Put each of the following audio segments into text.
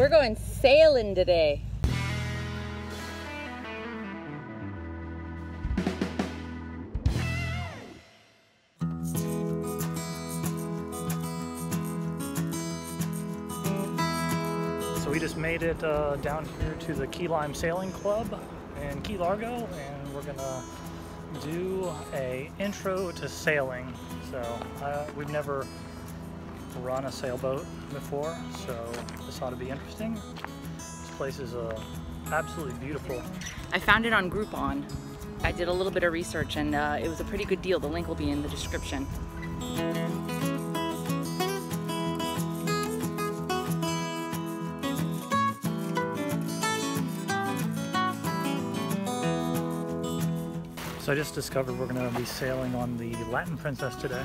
We're going sailing today. So we just made it uh, down here to the Key Lime Sailing Club in Key Largo, and we're gonna do a intro to sailing. So uh, we've never run a sailboat before, so this ought to be interesting. This place is uh, absolutely beautiful. I found it on Groupon. I did a little bit of research and uh, it was a pretty good deal. The link will be in the description. So I just discovered we're gonna be sailing on the Latin Princess today.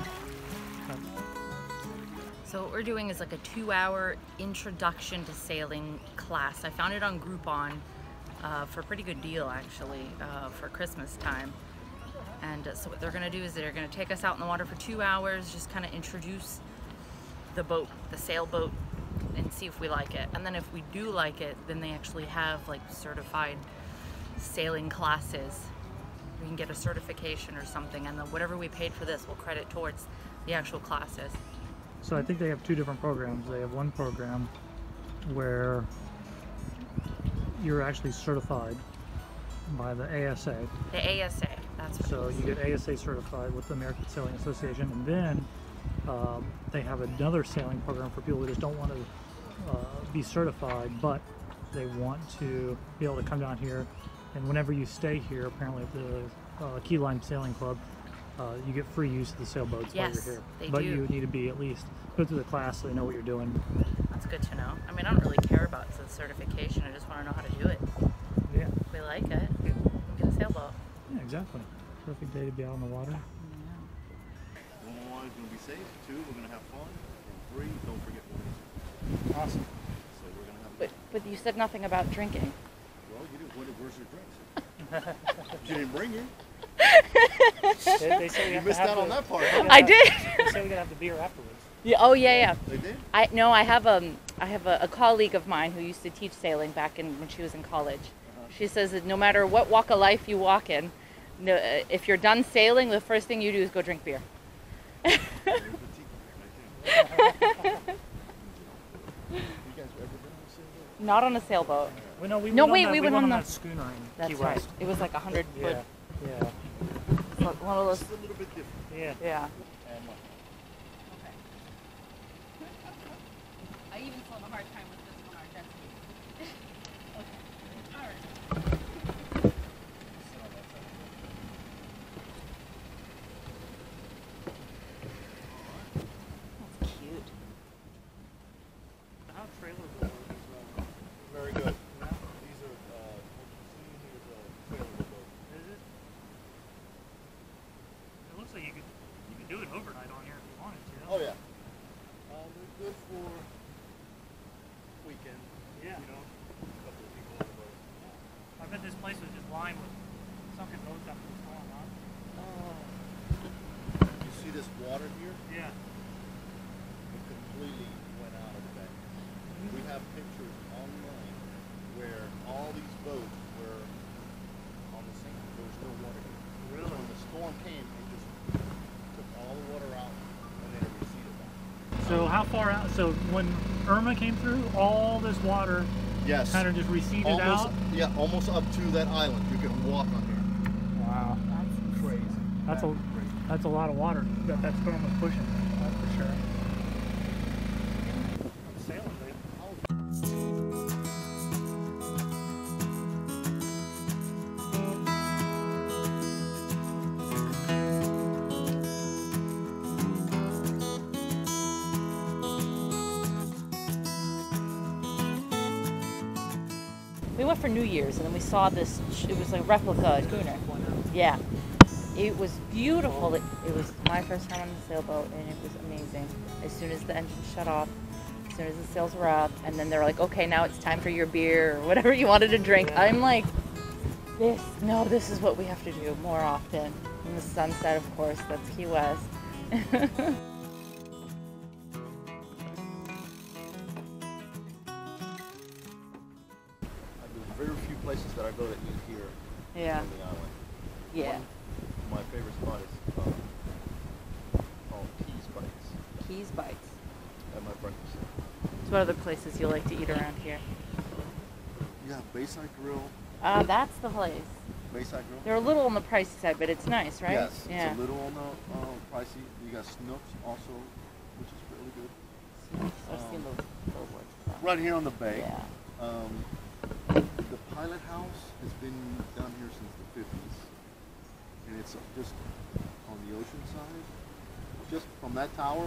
So what we're doing is like a two-hour introduction to sailing class. I found it on Groupon uh, for a pretty good deal actually uh, for Christmas time. And uh, so what they're gonna do is they're gonna take us out in the water for two hours, just kind of introduce the boat, the sailboat, and see if we like it. And then if we do like it, then they actually have like certified sailing classes. We can get a certification or something, and then whatever we paid for this will credit towards the actual classes. So I think they have two different programs. They have one program where you're actually certified by the ASA. The ASA, that's what So it is. you get ASA certified with the American Sailing Association, and then um, they have another sailing program for people who just don't want to uh, be certified, but they want to be able to come down here. And whenever you stay here, apparently at the uh, Key Lime Sailing Club, uh, you get free use of the sailboats while you're here. they but do. you need to be at least go through the class so they know what you're doing. That's good to know. I mean, I don't really care about the certification. I just want to know how to do it. Yeah, If we like it, we can get a sailboat. yeah, exactly. Perfect day to be out on the water. One, it's gonna be safe. Two, we're gonna have fun. And three, don't forget what Awesome. So we're gonna have. But but you said nothing about drinking. Well, you didn't. What, where's your drinks? you didn't bring your. They, they say we You missed have out on that part. Huh? I have- did. They said we're gonna have the beer afterwards. yeah, oh yeah, yeah. They did. I no, I have um I have a, a colleague of mine who used to teach sailing back in when she was in college. She says that no matter what walk of life you walk in, no, uh, if you're done sailing, the first thing you do is go drink beer. There's the teacup right there. You guys ever been on a sailboat? Not on a sailboat. We know we No, went wait, on that, we we went went on on the- that schooner in That's Key right. It was like a hundred Yeah, foot. yeah, One of those. It's a little bit different. yeah. Yeah. And, uh, I even saw the hard time with this one, our jet ski. That's cute. How trailer boat is, uh, Very good. no? These are, uh, what you see here is a trailer boat. Is it? It looks like you could you could do it overnight on here if you wanted to. Oh, yeah. Um, they're good for weekend. Yeah. You know, a couple of people on the boat. I bet this place was just lined with sunken boats after the storm, huh? You see this water here? Yeah. It completely went out of the bank. We have pictures online where all these boats were on the sink. There was no water here. Really? When the storm came, it just took all the water out and then it receded back. So how far out? So when Irma came through, all this water Yes. kind of just receded almost, out. Yeah, almost up to that island. You can walk on here. Wow. That's Crazy. That's a Crazy. that's a lot of water that that storm was pushing. Went for New Year's and then we saw this. It was like a replica schooner. Yeah. It was beautiful. It, it was my first time on a sailboat and it was amazing. As soon as the engine shut off, as soon as the sails were up, and then they're like, okay, now it's time for your beer or whatever you wanted to drink. Yeah. I'm like, this, no, this is what we have to do more often. And the sunset, of course, that's Key West. places that I go to eat here Yeah. on the island. Yeah. My favorite spot is uh, called Keys Bites Keys Bites. at my breakfast. So what other places you like to eat around here? Yeah, Bayside Grill. Uh, that's the place. Bayside Grill. They're a little on the pricey side, but it's nice, right? Yes, Yeah. it's a little on the uh, pricey. You got Snooks also, which is really good. I've seen um, those billboards. Right here on the bay. Yeah. Um, the pilot house has been down here since the 50s. And it's uh, just on the ocean side. Just from that tower,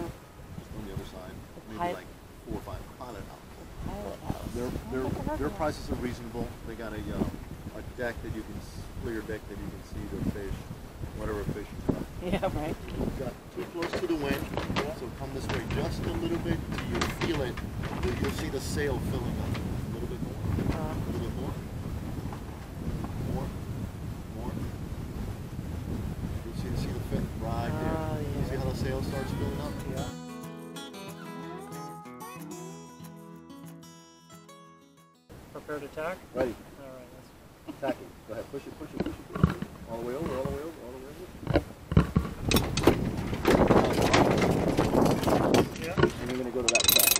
just on the other side. The maybe like four or five pilot houses. Pilot House. Their, their, I've heard their prices are reasonable. They got a, um, a deck that you can, clear deck that you can see the fish, whatever fish you got. Yeah, right. You got too close to the wind, so come this way just a little bit till you feel it. You'll see the sail filling up Prepare to tack? Ready, All right. Let's... it. Go ahead, push it, push it, push it, push it. All the way over, all the way over, all the way over. Yeah. And you're gonna go to that side.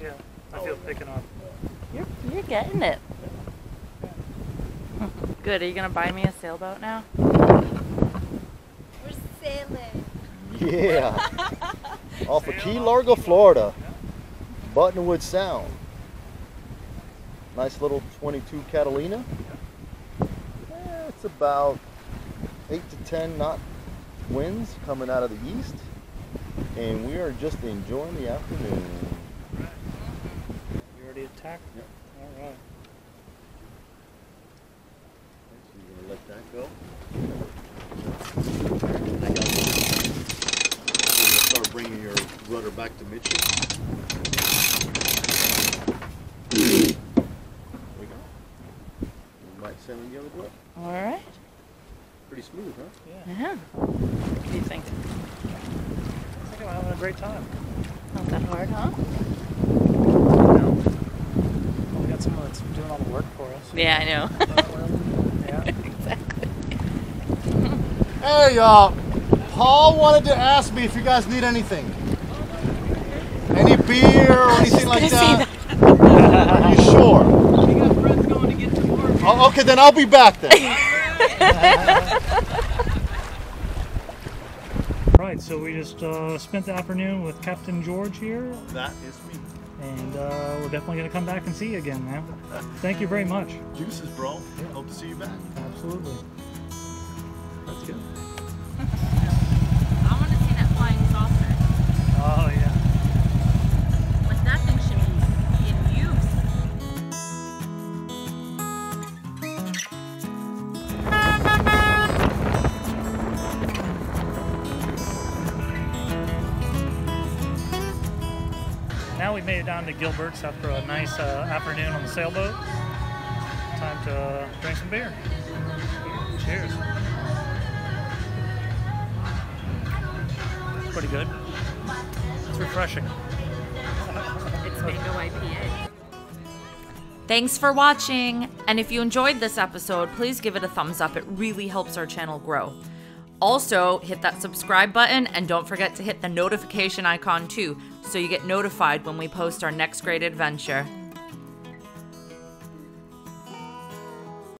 Yeah. I feel picking up. You're, you're getting it. Good. Are you gonna buy me a sailboat now? We're sailing. Yeah. Off of Key Largo, Florida. Buttonwood Sound. Nice little 22 Catalina. Eh, it's about 8 to 10 knot winds coming out of the east. And we are just enjoying the afternoon. You already attacked? Yep. All right. So you're going to let that go. You're going to start bringing your rudder back to midship. There we go. Might send the other way. All right. Pretty smooth, huh? Yeah. Yeah. What do you think? I think I'm having a great time. Not that hard, huh? Well, we got someone that's doing all the work for us. Yeah, I know. Yeah. exactly. Hey y'all, Paul wanted to ask me if you guys need anything. Any beer or anything like that? Are you sure? Oh, okay, then I'll be back then. Right, so we just uh, spent the afternoon with Captain George here, that is me. and uh, we're definitely going to come back and see you again, man. Thank you very much. Juices, bro. Hope to see you back. Absolutely. Made it down to Gilbert's after a nice uh, afternoon on the sailboat. Time to uh, drink some beer. Cheers. Pretty good. It's refreshing. It's mango IPA. Thanks for watching. And if you enjoyed this episode, please give it a thumbs up. It really helps our channel grow. Also, hit that subscribe button and don't forget to hit the notification icon too so you get notified when we post our next great adventure.